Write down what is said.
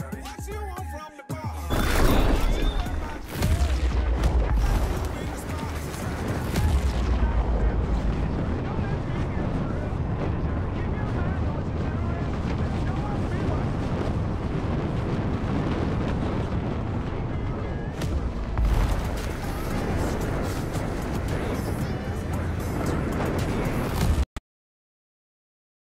shorty.